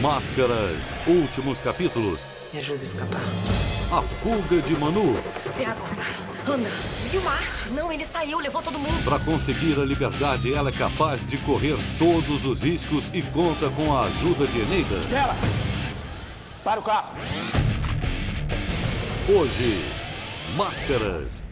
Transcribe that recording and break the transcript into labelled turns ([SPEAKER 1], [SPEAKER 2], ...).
[SPEAKER 1] Máscaras, últimos capítulos.
[SPEAKER 2] Me ajuda a escapar.
[SPEAKER 1] A fuga de Manu.
[SPEAKER 3] É agora. Ana, Viu Marte? Não, ele saiu, levou todo mundo.
[SPEAKER 1] Para conseguir a liberdade, ela é capaz de correr todos os riscos e conta com a ajuda de Eneida.
[SPEAKER 4] Espera! Para o carro!
[SPEAKER 1] Hoje, Máscaras.